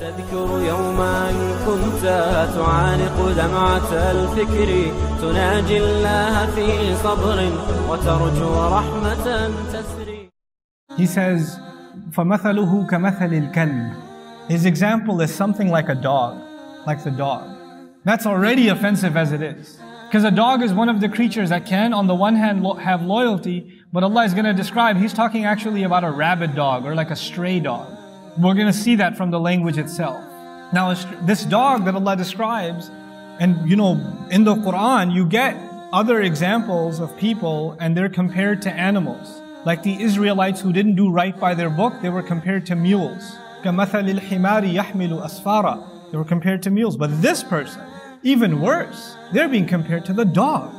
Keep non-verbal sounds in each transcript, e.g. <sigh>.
تذكر يوما كنت تعانق دمعة الفكر تناجي الله في صبر وترجو رحمة تسري He says, فَمَثَلُهُ كَمَثَلِ الْكَلْبِ His example is something like a dog, like the dog. That's already offensive as it is. Because a dog is one of the creatures that can, on the one hand, lo- have loyalty, but Allah is going to describe, He's talking actually about a rabid dog or like a stray dog. We're going to see that from the language itself. Now, a str- this dog that Allah describes, and you know, in the Quran, you get other examples of people and they're compared to animals. Like the Israelites who didn't do right by their book, they were compared to mules. كَمَثَلِ الْحِمَارِ يَحْمِلُ أَسْفَارًا They were compared to mules. But this person, even worse, they're being compared to the dog.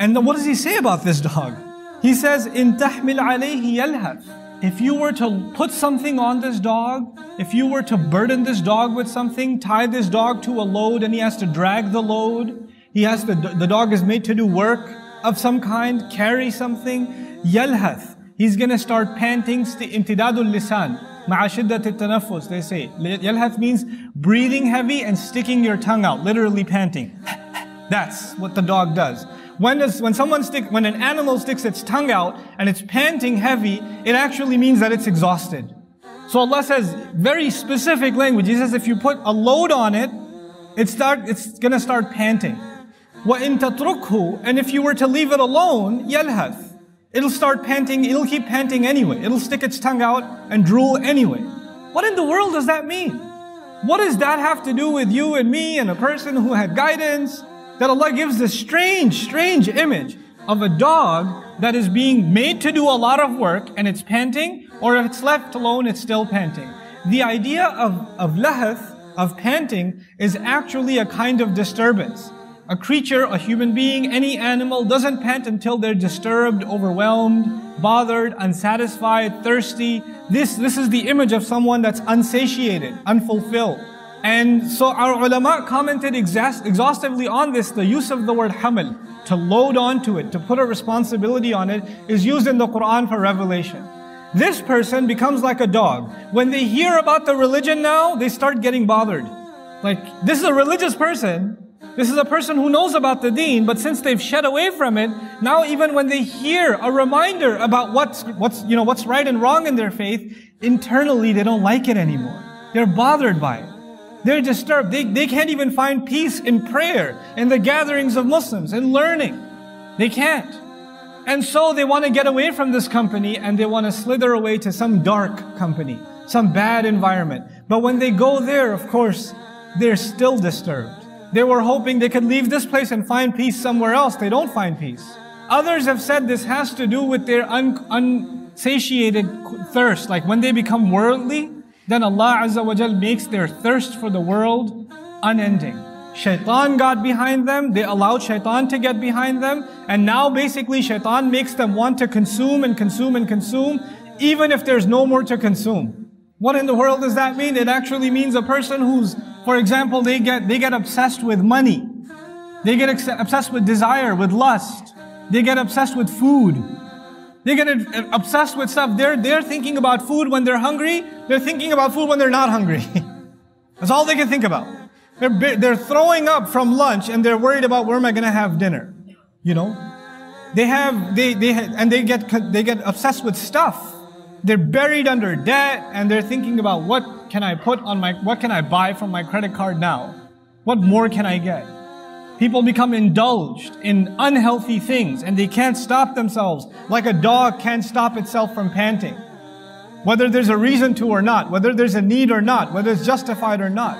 And then what does he say about this dog? He says, إِن تَحْمِلْ عَلَيْهِ يَلْهَث if you were to put something on this dog, if you were to burden this dog with something, tie this dog to a load and he has to drag the load, he has to, the dog is made to do work of some kind, carry something, yalhath. He's going to start panting, intidadul lisan, ma'ashiddat tanafus, they say. Yalhath means breathing heavy and sticking your tongue out, literally panting. That's what the dog does. When, does, when someone stick, when an animal sticks its tongue out and it's panting heavy, it actually means that it's exhausted. So Allah says very specific language. He says if you put a load on it, it start, it's gonna start panting. وَإِن تَتْرُكْهُ And if you were to leave it alone, يَلْهَث It'll start panting, it'll keep panting anyway. It'll stick its tongue out and drool anyway. What in the world does that mean? What does that have to do with you and me and a person who had guidance? that Allah gives this strange, strange image of a dog that is being made to do a lot of work and it's panting, or if it's left alone, it's still panting. The idea of, of lahath, of panting, is actually a kind of disturbance. A creature, a human being, any animal doesn't pant until they're disturbed, overwhelmed, bothered, unsatisfied, thirsty. This, this is the image of someone that's unsatiated, unfulfilled. And so our ulama commented exhaustively on this, the use of the word hamal, to load onto it, to put a responsibility on it, is used in the Quran for revelation. This person becomes like a dog. When they hear about the religion now, they start getting bothered. Like, this is a religious person, this is a person who knows about the deen, but since they've shed away from it, now even when they hear a reminder about what's, what's, you know, what's right and wrong in their faith, internally they don't like it anymore. They're bothered by it. They're disturbed. They, they can't even find peace in prayer, in the gatherings of Muslims, in learning. They can't. And so they want to get away from this company and they want to slither away to some dark company, some bad environment. But when they go there, of course, they're still disturbed. They were hoping they could leave this place and find peace somewhere else. They don't find peace. Others have said this has to do with their un- unsatiated thirst. Like when they become worldly, then Allah Azza wa Jal makes their thirst for the world unending. Shaitan got behind them, they allowed shaitan to get behind them, and now basically shaitan makes them want to consume and consume and consume, even if there's no more to consume. What in the world does that mean? It actually means a person who's for example, they get, they get obsessed with money. They get obsessed with desire, with lust. They get obsessed with food. They get uh, obsessed with stuff. They're, they're thinking about food when they're hungry. They're thinking about food when they're not hungry. <laughs> That's all they can think about. They're, they're throwing up from lunch and they're worried about where am I going to have dinner. You know? They have, they, they, and they get, they get obsessed with stuff. They're buried under debt and they're thinking about what can I put on my, what can I buy from my credit card now? What more can I get? People become indulged in unhealthy things and they can't stop themselves like a dog can't stop itself from panting. Whether there's a reason to or not, whether there's a need or not, whether it's justified or not.